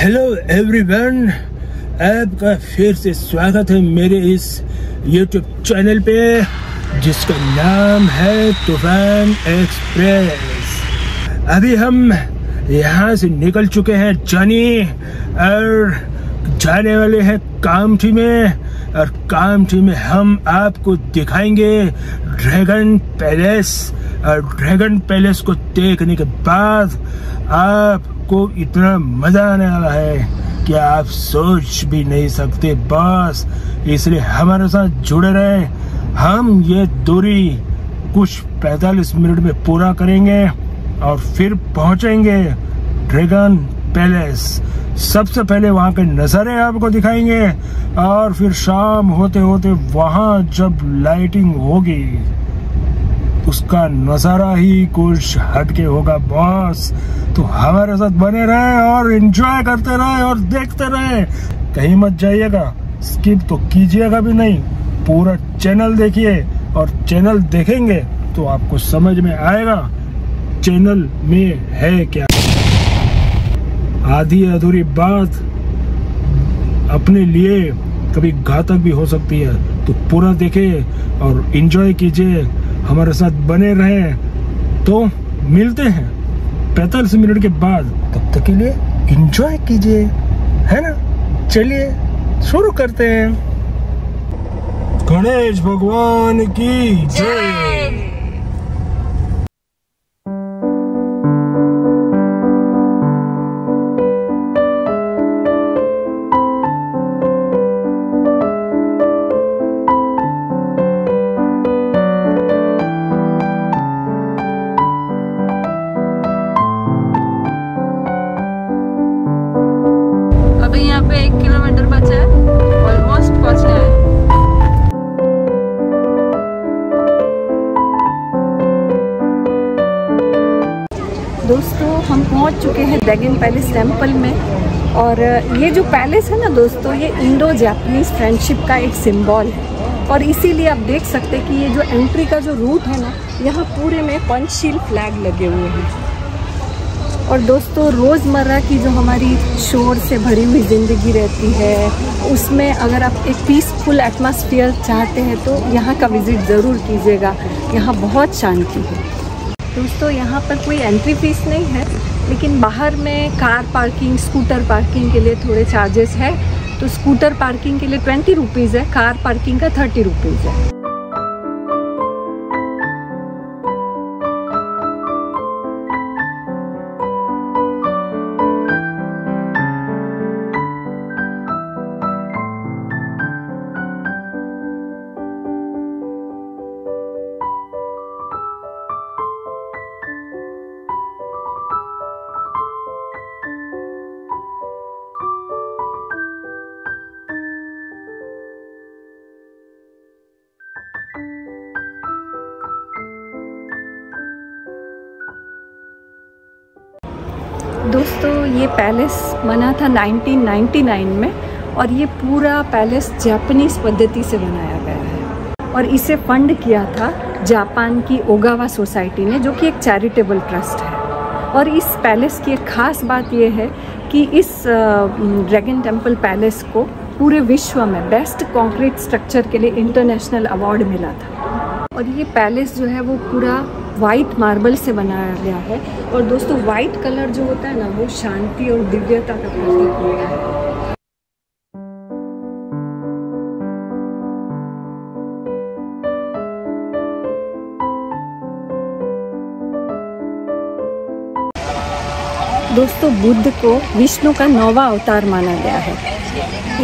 Hello everyone आपका फिर से स्वागत है मेरे इस यूट्यूब चैनल पे, जिसका नाम है तूफ़ान एक्सप्रेस। अभी हम यहाँ से निकल चुके हैं, जानी, और जाने वाले हैं कामठी में। और कामठी में हम आपको दिखाएँगे ड्रैगन पैलेस। और ड्रैगन पैलेस को देखने के बाद आपको इतना मज़ा आने वाला है कि आप सोच भी नहीं सकते, बस इसलिए हमारे साथ जुड़े रहे। हम ये दूरी कुछ 45 मिनट में पूरा करेंगे और फिर पहुँचेंगे ड्रैगन पैलेस। सबसे पहले वहाँ के नज़ारे आपको दिखाएँगे और फिर शाम होते होते वहाँ जब लाइटिंग होगी, उसका नज़ारा ही कुछ हटके होगा, बॉस। तो हमारे साथ बने रहे और एंजॉय करते रहे और देखते रहे। कहीं मत जाइएगा स्किप तो कीजिएगा भी नहीं। पूरा चैनल देखिए और चैनल देखेंगे तो आपको समझ में आएगा चैनल में है क्या। आधी अधूरी बात अपने लिए कभी घातक भी हो सकती है। तो पूरा देखे और एंजॉय कीजिए। हमारे साथ बने रहे। तो मिलते हैं पैतालीस मिनट के बाद। तब तक के लिए एंजॉय कीजिए। है ना? चलिए शुरू करते हैं। गणेश भगवान की जय। ड्रैगन पैलेस टेंपल में। और ये जो पैलेस है ना दोस्तों, ये इंडो जापानीज फ्रेंडशिप का एक सिंबल है। और इसीलिए आप देख सकते हैं कि ये जो एंट्री का जो रूट है ना, यहाँ पूरे में पंचशील फ्लैग लगे हुए हैं। और दोस्तों, रोज़मर्रा की जो हमारी शोर से भरी हुई ज़िंदगी रहती है, उसमें अगर आप एक पीसफुल एटमॉस्फेयर चाहते हैं तो यहाँ का विज़िट ज़रूर कीजिएगा। यहाँ बहुत शांति है। दोस्तों, यहाँ पर कोई एंट्री फ़ीस नहीं है। लेकिन बाहर में कार पार्किंग, स्कूटर पार्किंग के लिए थोड़े चार्जेस है। तो स्कूटर पार्किंग के लिए ट्वेंटी रुपीज़ है, कार पार्किंग का थर्टी रुपीज़ है। दोस्तों, ये पैलेस बना था 1999 में और ये पूरा पैलेस जापानीज पद्धति से बनाया गया है। और इसे फंड किया था जापान की ओगावा सोसाइटी ने, जो कि एक चैरिटेबल ट्रस्ट है। और इस पैलेस की एक ख़ास बात यह है कि इस ड्रैगन टेंपल पैलेस को पूरे विश्व में बेस्ट कंक्रीट स्ट्रक्चर के लिए इंटरनेशनल अवार्ड मिला था। और ये पैलेस जो है वो पूरा वाइट मार्बल से बनाया गया है। और दोस्तों वाइट कलर जो होता है ना, वो शांति और दिव्यता का प्रतीक होता है। दोस्तों, बुद्ध को विष्णु का नौवा अवतार माना गया है।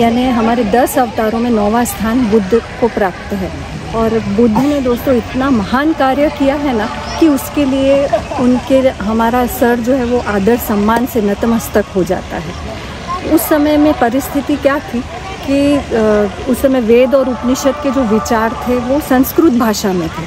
यानी हमारे दस अवतारों में नौवा स्थान बुद्ध को प्राप्त है। और बुद्ध ने दोस्तों, इतना महान कार्य किया है ना कि उसके लिए उनके हमारा सर जो है वो आदर सम्मान से नतमस्तक हो जाता है। उस समय में परिस्थिति क्या थी कि उस समय वेद और उपनिषद के जो विचार थे वो संस्कृत भाषा में थे।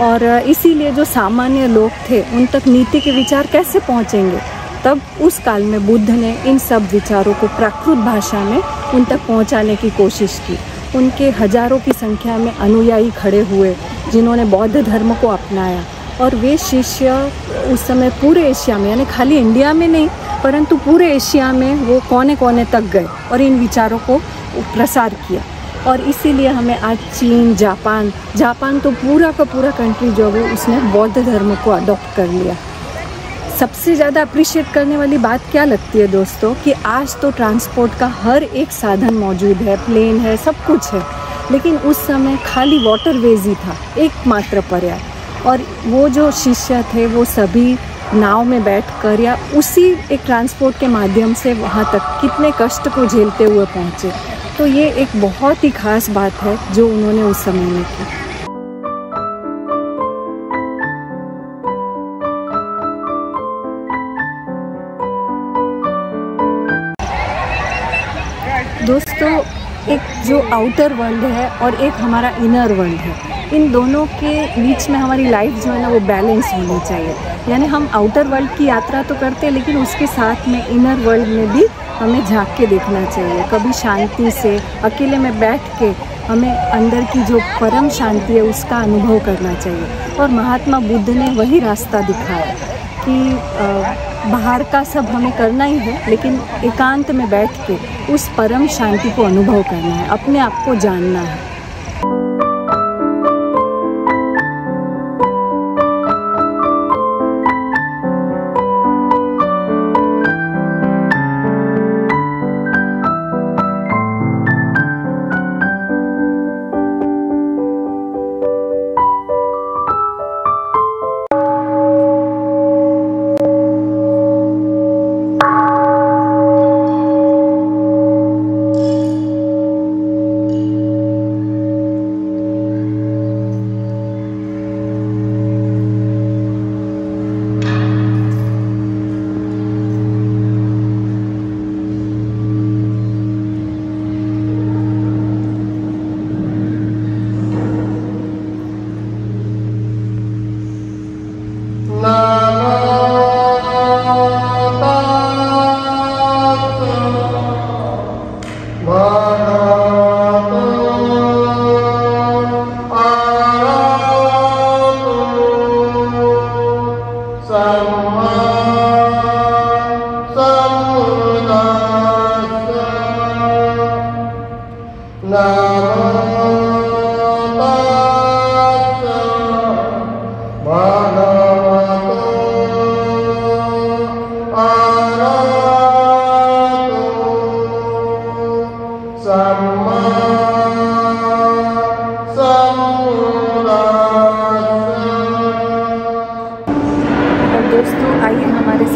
और इसीलिए जो सामान्य लोग थे, उन तक नीति के विचार कैसे पहुँचेंगे? तब उस काल में बुद्ध ने इन सब विचारों को प्राकृत भाषा में उन तक पहुँचाने की कोशिश की। उनके हज़ारों की संख्या में अनुयायी खड़े हुए, जिन्होंने बौद्ध धर्म को अपनाया। और वे शिष्य उस समय पूरे एशिया में, यानी खाली इंडिया में नहीं, परंतु पूरे एशिया में वो कोने कोने तक गए और इन विचारों को प्रसार किया। और इसीलिए हमें आज चीन, जापान जापान तो पूरा का पूरा कंट्री जो है, उसने बौद्ध धर्म को अडॉप्ट कर लिया। सबसे ज़्यादा अप्रिशिएट करने वाली बात क्या लगती है दोस्तों? कि आज तो ट्रांसपोर्ट का हर एक साधन मौजूद है प्लेन है, सब कुछ है। लेकिन उस समय खाली वाटरवेज ही था, एकमात्र पर्याय। और वो जो शिष्य थे, वो सभी नाव में बैठकर या उसी एक ट्रांसपोर्ट के माध्यम से वहाँ तक कितने कष्ट को झेलते हुए पहुँचे। तो ये एक बहुत ही खास बात है जो उन्होंने उस समय में की। दोस्तों, एक जो आउटर वर्ल्ड है और एक हमारा इनर वर्ल्ड है। इन दोनों के बीच में हमारी लाइफ जो है ना वो बैलेंस होनी चाहिए। यानी हम आउटर वर्ल्ड की यात्रा तो करते हैं, लेकिन उसके साथ में इनर वर्ल्ड में भी हमें झाँक के देखना चाहिए। कभी शांति से अकेले में बैठ के हमें अंदर की जो परम शांति है, उसका अनुभव करना चाहिए। और महात्मा बुद्ध ने वही रास्ता दिखाया कि बाहर का सब हमें करना ही है, लेकिन एकांत में बैठ के उस परम शांति को अनुभव करना है, अपने आप को जानना है।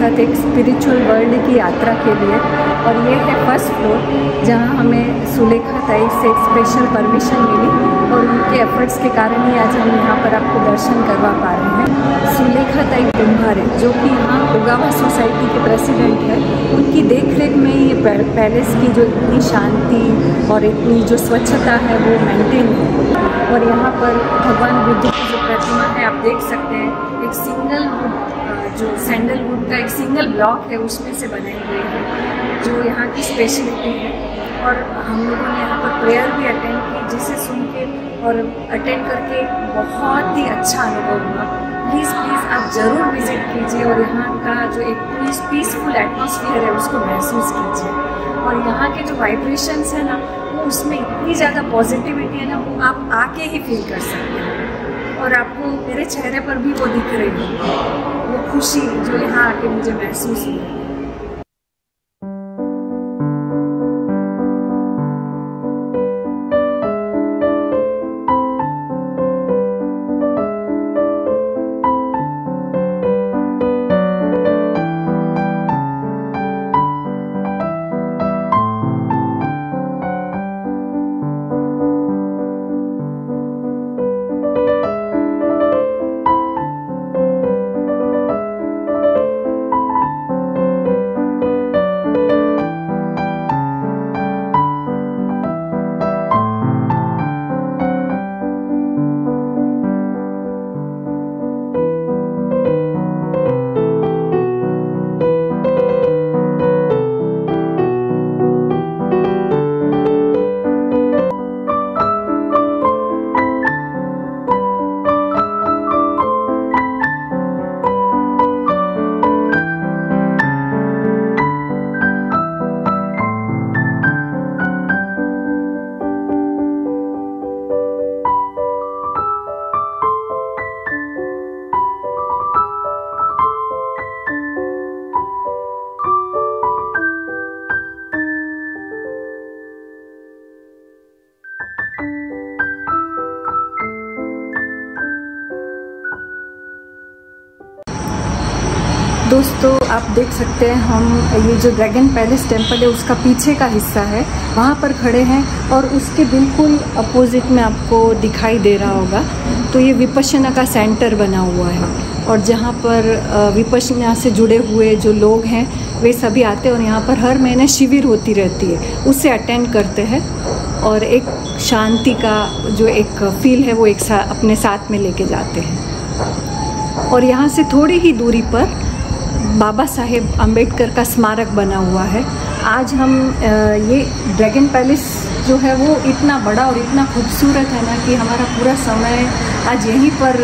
साथ एक स्पिरिचुअल वर्ल्ड की यात्रा के लिए और ये है फ़र्स्ट फ्लोर जहाँ हमें सुलेखा ताई से स्पेशल परमिशन मिली और उनके एफर्ट्स के कारण ही आज हम यहाँ पर आपको दर्शन करवा पा रहे हैं। सुलेखा ताई कुम्भारे जो कि यहाँ उगावा सोसाइटी के प्रेसिडेंट है, उनकी देख रेख में ये पैलेस की जो इतनी शांति और इतनी जो स्वच्छता है वो मेंटेन है और यहाँ पर भगवान बुद्ध की जो प्रतिमा है, आप देख सकते हैं, एक सिंगल जो सैंडलवुड का एक सिंगल ब्लॉक है, उसमें से बनाई गई है, जो यहाँ की स्पेशलिटी है। और हम लोगों ने यहाँ पर प्रेयर भी अटेंड की, जिसे सुन के और अटेंड करके बहुत ही अच्छा अनुभव हुआ। प्लीज़ प्लीज़ आप ज़रूर विज़िट कीजिए और यहाँ का जो एक पीस पीसफुल एटमोसफियर है, उसको महसूस कीजिए। और यहाँ के जो वाइब्रेशंस है ना, वो उसमें इतनी ज़्यादा पॉजिटिविटी है ना, वो आप आके ही फील कर सकते हैं। और आपको मेरे चेहरे पर भी वो दिख रही है खुशी जो यहाँ आके मुझे महसूस हुई। दोस्तों आप देख सकते हैं हम ये जो ड्रैगन पैलेस टेंपल है उसका पीछे का हिस्सा है। वहाँ पर खड़े हैं और उसके बिल्कुल अपोजिट में आपको दिखाई दे रहा होगा। तो ये विपशना का सेंटर बना हुआ है और जहाँ पर विपशना से जुड़े हुए जो लोग हैं वे सभी आते हैं और यहाँ पर हर महीने शिविर होती रहती है। उससे अटेंड करते हैं और एक शांति का जो एक फील है वो एक सा, अपने साथ में लेके जाते हैं। और यहाँ से थोड़ी ही दूरी पर बाबा साहेब अंबेडकर का स्मारक बना हुआ है। आज हम ये ड्रैगन पैलेस जो है वो इतना बड़ा और इतना खूबसूरत है ना कि हमारा पूरा समय आज यहीं पर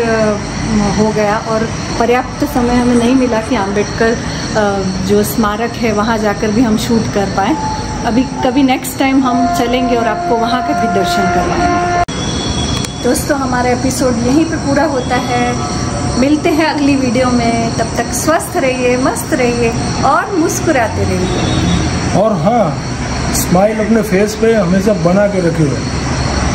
हो गया और पर्याप्त समय हमें नहीं मिला कि अंबेडकर जो स्मारक है वहाँ जाकर भी हम शूट कर पाएँ। अभी, कभी नेक्स्ट टाइम हम चलेंगे और आपको वहाँ का भी दर्शन करवाएँगे। दोस्तों, हमारा एपिसोड यहीं पे पूरा होता है। मिलते हैं अगली वीडियो में। तब तक स्वस्थ रहिए मस्त रहिए और मुस्कुराते रहिए। और हाँ स्माइल अपने फेस पे हमेशा बना के रखिए।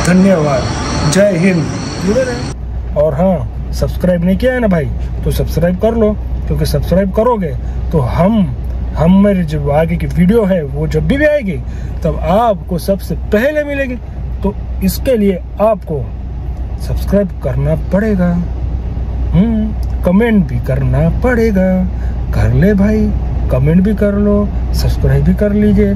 धन्यवाद। जय हिंद। और हाँ सब्सक्राइब नहीं किया है ना भाई तो सब्सक्राइब कर लो। क्योंकि सब्सक्राइब करोगे तो हम हम मेरे जो आगे की वीडियो है वो जब भी, भी आएगी तब आपको सबसे पहले मिलेगी। तो इसके लिए आपको सब्सक्राइब करना पड़ेगा। कमेंट भी करना पड़ेगा। कर ले भाई, कमेंट भी कर लो, सब्सक्राइब भी कर लीजिए।